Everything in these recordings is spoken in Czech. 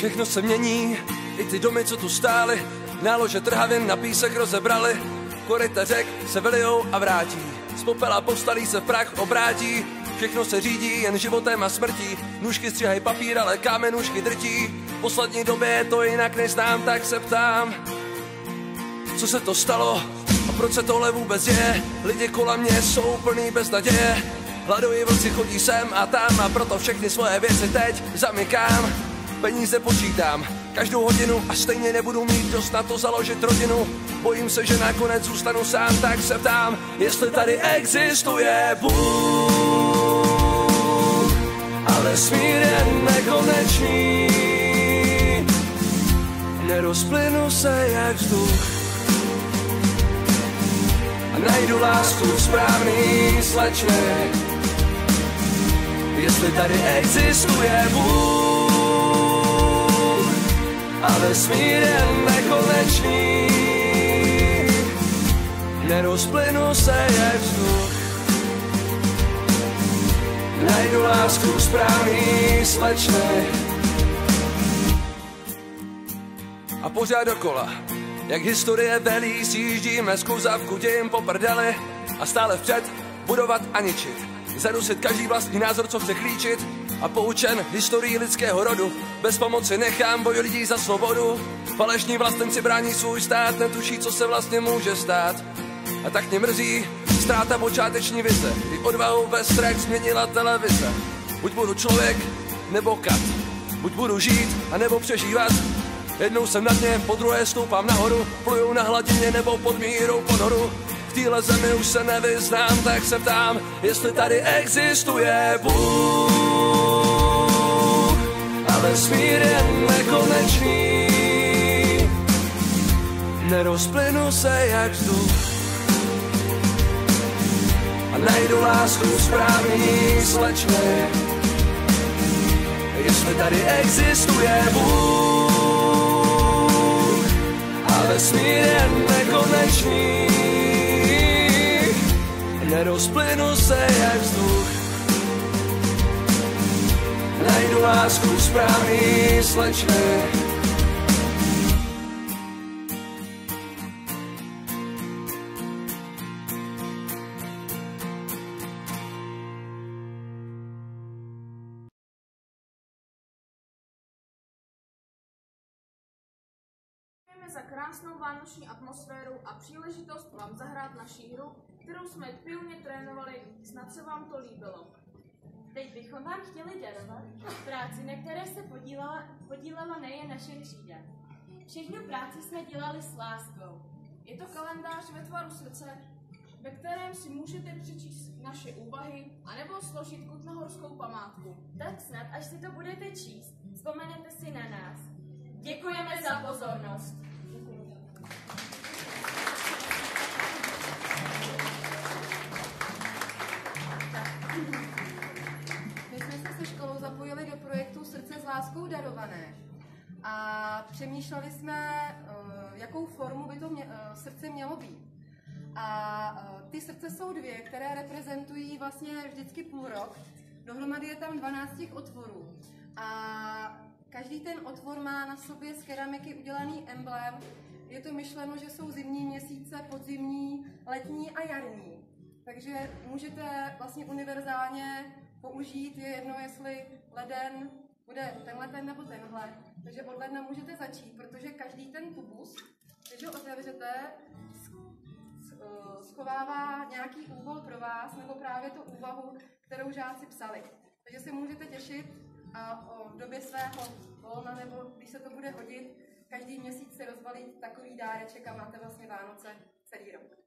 Všechno se mění, i ty domy, co tu stály, nálože trhavin na písek rozebrali. Koryta řek se velijou a vrátí, z popela povstalý se prach obrátí. Všechno se řídí jen životem a smrtí, nůžky stříhají papír, ale kámenůžky drtí. V poslední době to jinak neznám, tak se ptám, co se to stalo a proč se tohle vůbec je. Lidi kolem mě jsou plný bez naděje, hladoví vlci chodí sem a tam a proto všechny svoje věci teď zamykám. Peníze počítám, každou hodinu a stejně nebudu mít dost na to založit rodinu. Bojím se, že nakonec zůstanu sám, tak se ptám, jestli tady existuje Bůh. Ale smír je nekonečný, nerozplynu se jak vzduch. A najdu lásku v správný slečně, jestli tady existuje Bůh a vesmír je nekonečný. Nerozplynu se jak vzduch, najdu lásku správný slečny. A pořád dokola, jak historie velí, sjíždíme z kuzavku dějím po prdeli a stále vpřed budovat a ničit. Zadusit každý vlastní názor, co chce klíčit, a poučen historií lidského rodu. Bez pomoci nechám boj lidí za svobodu. Falešní vlastenci brání svůj stát, netuší, co se vlastně může stát. A tak mě mrzí ztráta počáteční vize, kdy odvahu ve strach změnila televize. Buď budu člověk, nebo kat. Buď budu žít, a nebo přežívat. Jednou jsem na dně, po druhé stoupám nahoru, pluju na hladině nebo pod mírou ponoru. V téhle zemi už se nevyznám, tak se ptám, jestli tady existuje Bůh. Vesmír je nekonečný, nerozplynu se jak vzduch. A najdu lásku správný slečny, jestli tady existuje Bůh. A vesmír je nekonečný, nerozplynu se jak vzduch. Lásku správný slečny. za krásnou vánoční atmosféru a příležitost vám zahrát naší hru, kterou jsme pilně trénovali, snad se vám to líbilo. Teď bychom vám chtěli darovat práci, na které se podílela, podílela nejen naše třída. Všechnu práci jsme dělali s láskou. Je to kalendář ve tvaru srdce, ve kterém si můžete přečíst naše úvahy anebo složit kutnohorskou památku. Tak snad, až si to budete číst, vzpomenete si na nás. Děkujeme za pozornost. My zapojili do projektu Srdce s láskou darované a přemýšleli jsme, eh, jakou formu by to mě, eh, srdce mělo být. A eh, ty srdce jsou dvě, které reprezentují vlastně vždycky půl rok. Dohromady je tam 12 těch otvorů. A každý ten otvor má na sobě z keramiky udělaný emblém. Je to myšleno, že jsou zimní měsíce, podzimní, letní a jarní. Takže můžete vlastně univerzálně použít, je jedno, jestli leden bude tenhle ten nebo tenhle. Takže od ledna můžete začít, protože každý ten tubus, když ho otevřete, eh, schovává nějaký úvol pro vás, nebo právě tu úvahu, kterou žáci psali. Takže se můžete těšit a v době svého volna, nebo když se to bude hodit, každý měsíc si rozbalit takový dáreček a máte vlastně Vánoce celý rok.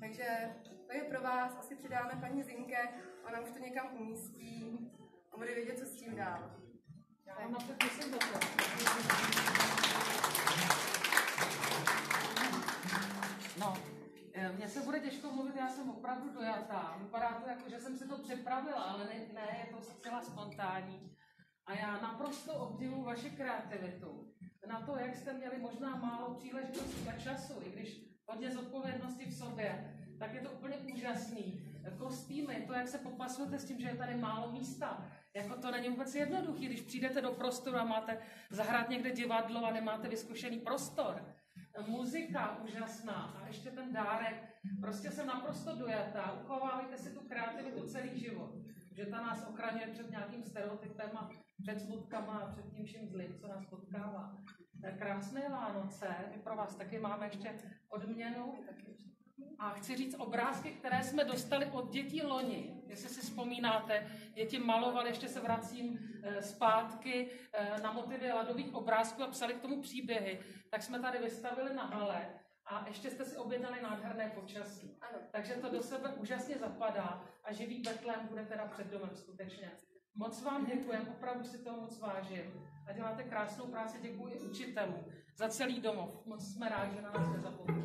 Takže to je pro vás, asi přidáme paní Zinke, ona už to někam umístí a bude vědět, co s tím dál. Já mám na to těším No, eh, mně se bude těžko mluvit, já jsem opravdu dojatá. Vypadá to jako, že jsem si to připravila, ale ne, ne je to zcela spontánní. A já naprosto obdivuju vaši kreativitu. Na to, jak jste měli možná málo příležitostí a času, i když hodně zodpovědnosti v sobě, tak je to úplně úžasný. kostýmy, to, jak se popasujete s tím, že je tady málo místa. Jako to není vůbec jednoduché, když přijdete do prostoru a máte zahrát někde divadlo a nemáte vyzkušený prostor. Muzika úžasná a ještě ten dárek. Prostě jsem naprosto dojatá. Uchovávejte si tu kreativitu celý život. Že ta nás ochraňuje před nějakým stereotypem a před smutkama a před tím vším zlým, co nás potkává. Krásné Vánoce, my pro vás taky máme ještě odměnu. A chci říct obrázky, které jsme dostali od dětí loni. Jestli si vzpomínáte, děti malovali, ještě se vracím eh, zpátky eh, na motivy ladových obrázků a psali k tomu příběhy. Tak jsme tady vystavili na hale a ještě jste si objednali nádherné počasí. Ano. Takže to do sebe úžasně zapadá a živý Betlém bude teda před domem skutečně. Moc vám děkujem, opravdu si toho moc vážím a děláte krásnou práci. Děkuji učitelům za celý domov. Moc jsme rádi, že na nás nezapomínáte.